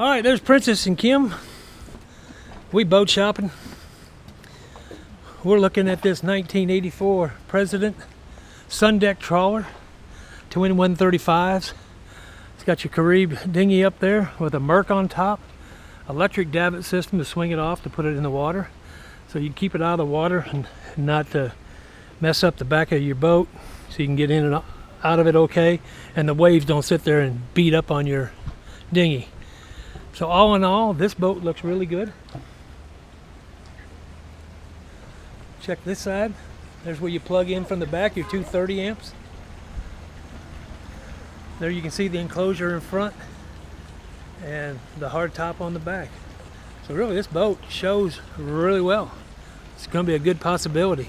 All right, there's Princess and Kim. We boat shopping. We're looking at this 1984 President Sundeck trawler, twin 135s. It's got your Carib dinghy up there with a Merc on top, electric davit system to swing it off to put it in the water. So you keep it out of the water and not to mess up the back of your boat so you can get in and out of it okay and the waves don't sit there and beat up on your dinghy. So all in all, this boat looks really good. Check this side. There's where you plug in from the back your 230 amps. There you can see the enclosure in front and the hard top on the back. So really this boat shows really well. It's going to be a good possibility.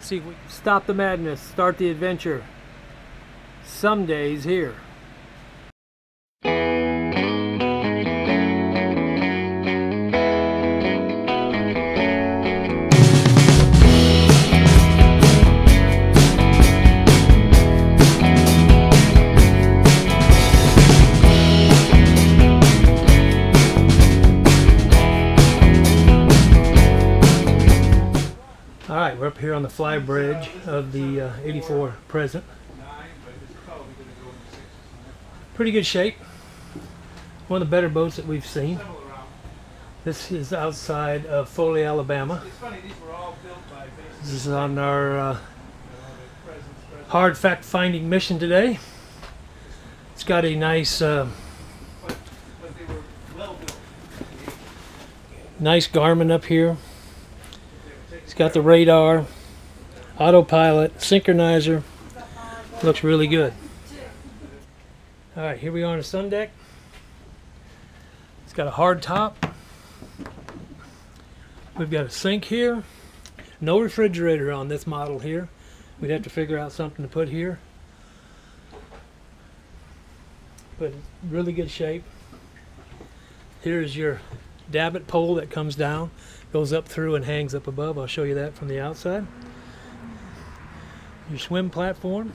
See stop the madness, start the adventure. Some days here. All right, we're up here on the fly bridge of the uh, 84 President. Pretty good shape. One of the better boats that we've seen. This is outside of Foley, Alabama. This is on our uh, hard fact finding mission today. It's got a nice, uh, nice Garmin up here. It's got the radar, autopilot, synchronizer. Looks really good. All right, here we are on the sun deck. It's got a hard top. We've got a sink here. No refrigerator on this model here. We'd have to figure out something to put here. But really good shape. Here's your davit pole that comes down, goes up through and hangs up above. I'll show you that from the outside. Your swim platform.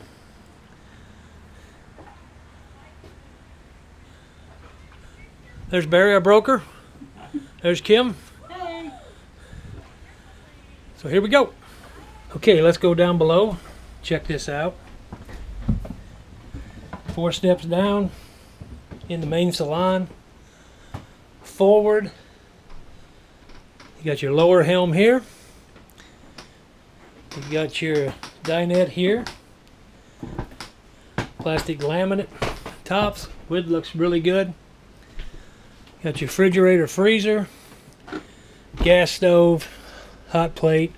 There's Barry, our broker. There's Kim. Hey. So here we go. Okay, let's go down below. Check this out. Four steps down in the main salon. Forward. You got your lower helm here. You got your dinette here. Plastic laminate tops. Wood looks really good. Got your refrigerator, freezer, gas stove, hot plate.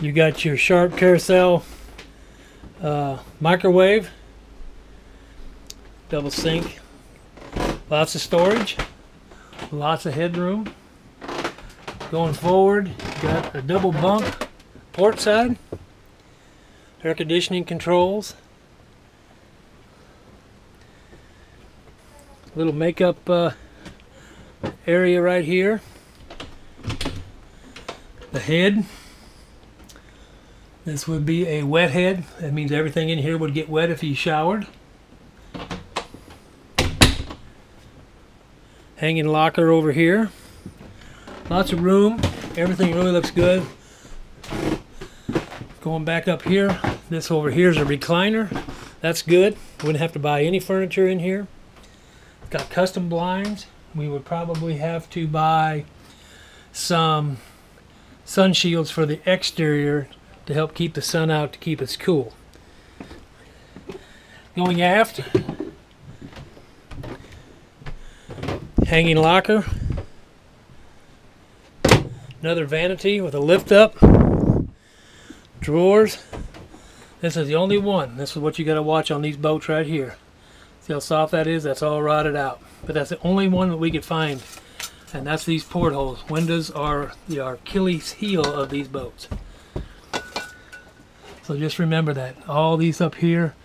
You got your sharp carousel uh, microwave, double sink, lots of storage, lots of headroom. Going forward, got a double bunk port side, air conditioning controls, little makeup uh, area right here. The head. This would be a wet head. That means everything in here would get wet if you showered. Hanging locker over here. Lots of room. Everything really looks good. Going back up here. This over here is a recliner. That's good. Wouldn't have to buy any furniture in here. Got custom blinds we would probably have to buy some sun shields for the exterior to help keep the sun out to keep us cool. Going aft, hanging locker, another vanity with a lift up, drawers. This is the only one. This is what you got to watch on these boats right here. See how soft that is? That's all rotted out. But that's the only one that we could find. And that's these portholes. Windows are the Achilles heel of these boats. So just remember that. All these up here,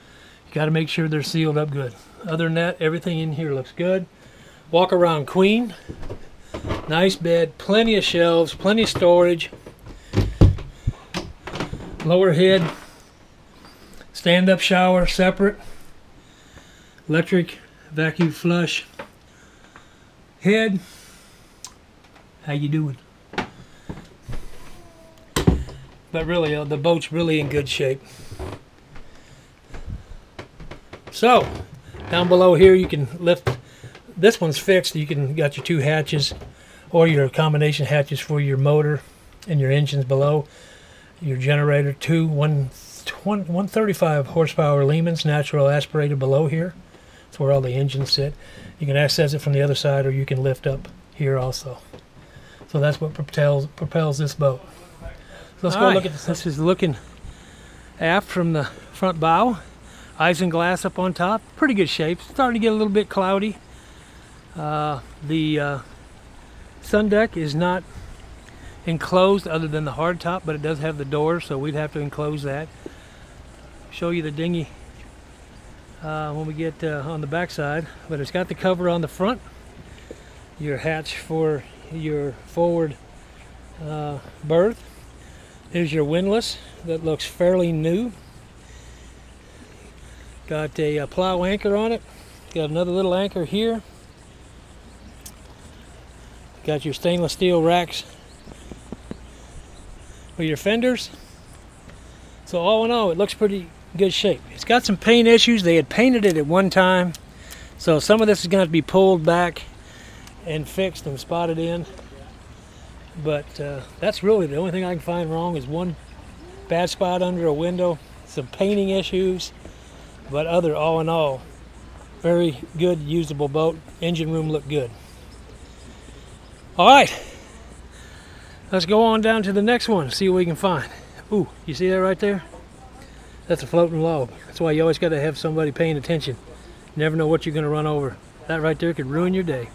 you got to make sure they're sealed up good. Other than that, everything in here looks good. Walk around queen. Nice bed, plenty of shelves, plenty of storage. Lower head, stand up shower separate electric vacuum flush head. How you doing? But really, uh, the boat's really in good shape. So, down below here, you can lift. This one's fixed. You can got your two hatches, or your combination hatches for your motor and your engines below. Your generator, two one 135 horsepower Lehman's natural aspirated below here. That's where all the engines sit. You can access it from the other side, or you can lift up here also. So that's what propels propels this boat. So let's go Alright, look at this. This is looking aft from the front bow. Eyes and Isinglass up on top. Pretty good shape. Starting to get a little bit cloudy. Uh, the uh, sun deck is not enclosed other than the hard top, but it does have the door, so we'd have to enclose that. Show you the dinghy uh, when we get uh, on the backside, but it's got the cover on the front. Your hatch for your forward uh, berth. There's your windlass that looks fairly new. Got a, uh plow anchor on it. Got another little anchor here. Got your stainless steel racks for your fenders. So all in all, it looks pretty good shape. It's got some paint issues. They had painted it at one time. So some of this is going to be pulled back and fixed and spotted in. But uh, that's really the only thing I can find wrong is one bad spot under a window, some painting issues, but other all in all, very good usable boat. Engine room looked good. All right, let's go on down to the next one. See what we can find. Ooh, you see that right there? That's a floating log. That's why you always got to have somebody paying attention. You never know what you're going to run over. That right there could ruin your day.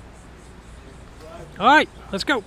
All right, let's go.